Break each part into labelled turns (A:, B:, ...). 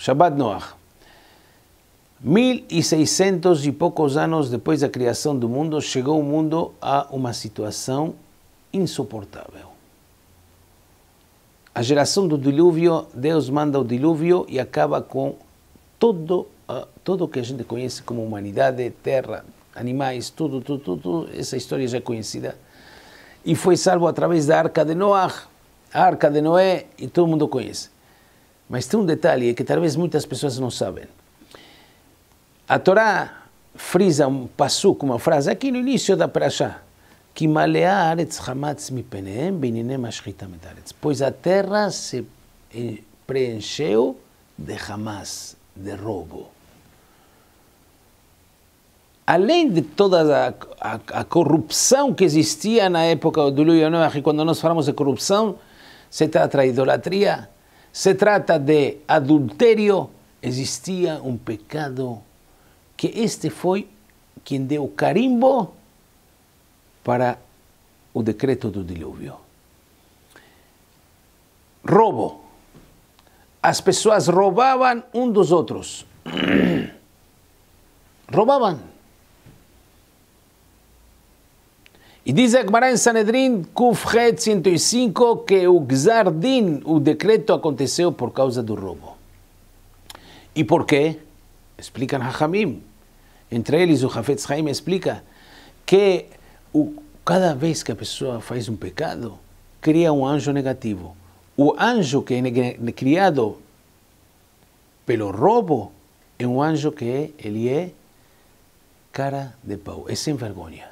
A: Shabbat Noach. 1600 e poucos anos depois da criação do mundo, chegou o mundo a uma situação insuportável. A geração do dilúvio, Deus manda o dilúvio e acaba com todo uh, tudo que a gente conhece como humanidade, terra, animais, tudo, tudo, tudo, essa história já é conhecida. E foi salvo através da Arca de Noé, a Arca de Noé, e todo mundo conhece. Mas tem um detalhe que talvez muitas pessoas não sabem. A Torá frisa um passuco, uma frase, aqui no início da Parashá, que pois a terra se preencheu de Hamas, de roubo. Além de toda a, a, a corrupção que existia na época do Luio Noach, quando nós falamos de corrupção, se trata de idolatria, se trata de adultério, existia um pecado que este foi quem deu carimbo para o decreto do dilúvio. Roubo. As pessoas roubavam um dos outros. roubavam. E diz a Gemara em Sanedrin, Kufret 105, que o Gzardin, o decreto aconteceu por causa do roubo. E por quê? Explicam Hachamim. Entre eles, o Hafetz Haim explica que o, cada vez que a pessoa faz um pecado, cria um anjo negativo. O anjo que é criado pelo roubo é um anjo que ele é cara de pau, é sem vergonha.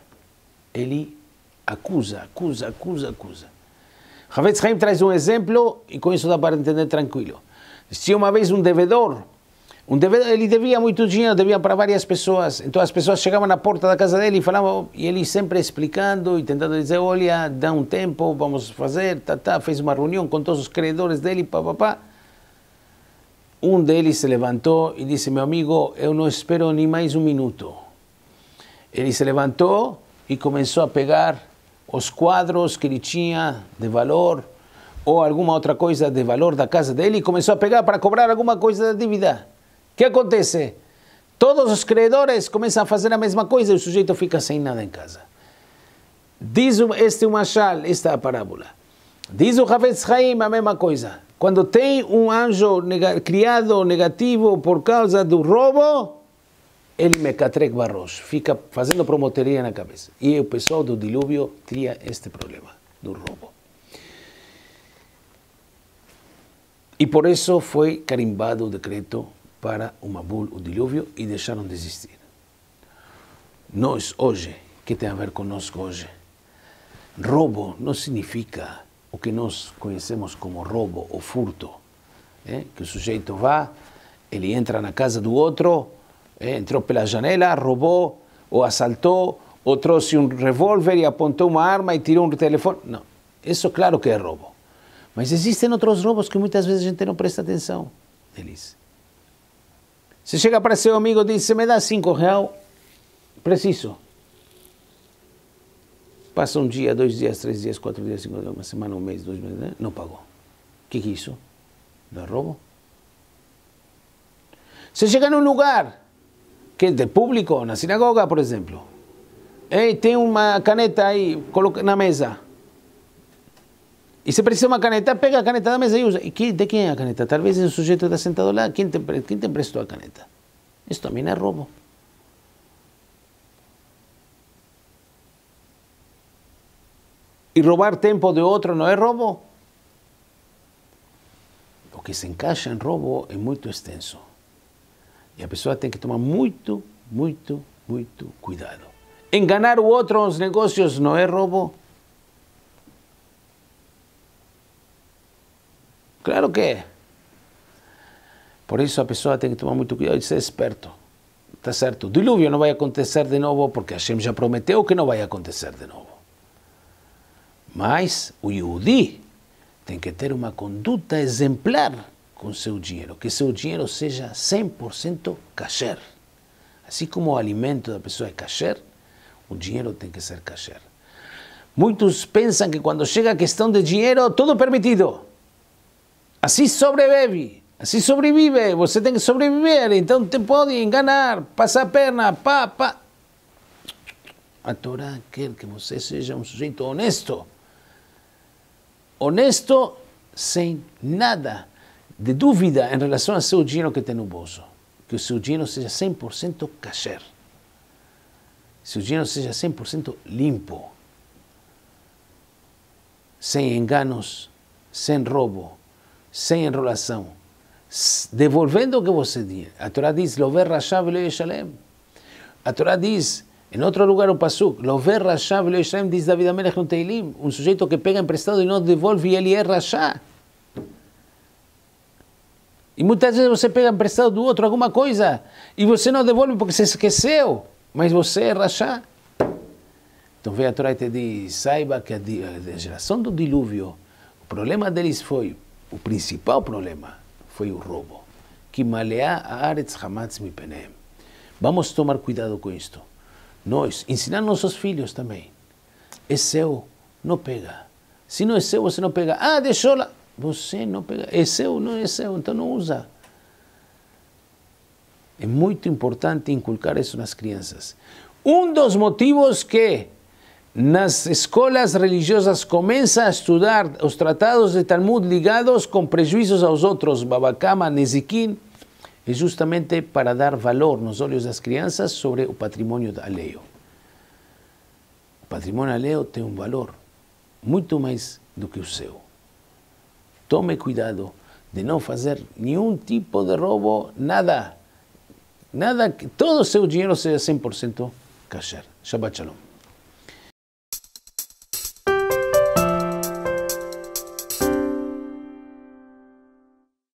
A: Ele acusa, acusa, acusa, acusa. Havetz Haim traz um exemplo e com isso dá para entender tranquilo. Tinha uma vez um devedor um devedor, ele devia muito dinheiro, devia para várias pessoas. Então as pessoas chegavam na porta da casa dele e falavam, e ele sempre explicando e tentando dizer: olha, dá um tempo, vamos fazer, tá, tá. Fez uma reunião com todos os credores dele, pá, pá, pá. Um deles se levantou e disse: meu amigo, eu não espero nem mais um minuto. Ele se levantou e começou a pegar os quadros que ele tinha de valor ou alguma outra coisa de valor da casa dele e começou a pegar para cobrar alguma coisa da dívida que acontece? Todos os credores começam a fazer a mesma coisa e o sujeito fica sem nada em casa. Diz este machal, esta parábola. Diz o Havetz Haim a mesma coisa. Quando tem um anjo neg criado negativo por causa do roubo, ele me catrec barros, fica fazendo promotoria na cabeça. E o pessoal do dilúvio tinha este problema do roubo. E por isso foi carimbado o decreto para o Mabul, o dilúvio, e deixaram de existir. Nós, hoje, que tem a ver conosco hoje? Roubo não significa o que nós conhecemos como roubo ou furto. É? Que o sujeito vá, ele entra na casa do outro, é? Entrou pela janela, roubou, ou assaltou, ou trouxe um revólver e apontou uma arma e tirou um telefone. Não, isso claro que é roubo. Mas existem outros roubos que muitas vezes a gente não presta atenção deles. Se chega para seu amigo e diz, você me dá cinco real, preciso. Passa um dia, dois dias, três dias, quatro dias, cinco dias, uma semana, um mês, dois meses, não pagou. O que, que é isso? Não é roubo? Você chega num lugar que é de público, na sinagoga, por exemplo, e tem uma caneta aí, coloca na mesa. E se precisa uma caneta, pega a caneta da mesa e usa. E que, de quem é a caneta? Talvez o sujeito está sentado lá. Quem te, quem te emprestou a caneta? Isso também é roubo. E roubar tempo de outro não é roubo? O que se encaixa em roubo é muito extenso. E a pessoa tem que tomar muito, muito, muito cuidado. Enganar o outro nos negócios não é roubo? Claro que é. Por isso a pessoa tem que tomar muito cuidado e ser esperto. Está certo? O dilúvio não vai acontecer de novo porque Hashem já prometeu que não vai acontecer de novo. Mas o Yehudi tem que ter uma conduta exemplar com seu dinheiro, que seu dinheiro seja 100% kasher. Assim como o alimento da pessoa é kasher, o dinheiro tem que ser kasher. Muitos pensam que quando chega a questão de dinheiro, tudo permitido. Assim sobrevive. Assim sobrevive, você tem que sobreviver, então te pode enganar, passar a perna, pá, pá. A Torá quer que você seja um sujeito honesto. Honesto sem nada de dúvida em relação ao seu dinheiro que tem no bolso. Que o seu dinheiro seja 100% kasher. Seu dinheiro seja 100% limpo. Sem enganos, sem roubo, sem enrolação devolvendo o que você diz. A Torá diz, Lover Rashav Lo Yeshalem. A Torá diz, em outro lugar o Pasuk, Lover Rashav Lo Yeshalem, diz David Amelech no Teilim, um sujeito que pega emprestado e não devolve, ele é Rasha. E muitas vezes você pega emprestado do outro alguma coisa e você não devolve porque você esqueceu, mas você é Rasha. Então vem a Torá e te diz, saiba que a geração do dilúvio, o problema deles foi, o principal problema, foi o roubo. Que malea a aretz. Vamos tomar cuidado com isto. Nós, ensinar nossos filhos também. É seu, não pega. Se não é seu, você não pega. Ah, deixou lá. Você não pega. É seu, não é seu, então não usa. É muito importante inculcar isso nas crianças. Um dos motivos que nas escolas religiosas começa a estudar os tratados de Talmud ligados com prejuízos aos outros, Babakama, Nezikin, é justamente para dar valor nos olhos das crianças sobre o patrimônio alheio. O patrimônio alheio tem um valor muito mais do que o seu. Tome cuidado de não fazer nenhum tipo de roubo, nada. Nada, todo o seu dinheiro seja 100% kasher. Shabbat Shalom.